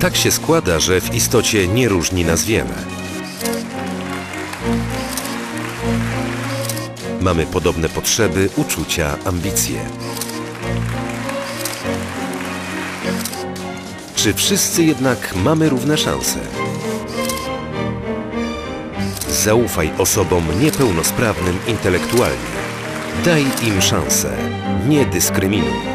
Tak się składa, że w istocie nie różni nas wiele. Mamy podobne potrzeby, uczucia, ambicje. Czy wszyscy jednak mamy równe szanse? Zaufaj osobom niepełnosprawnym intelektualnie. Daj im szansę. Nie dyskryminuj.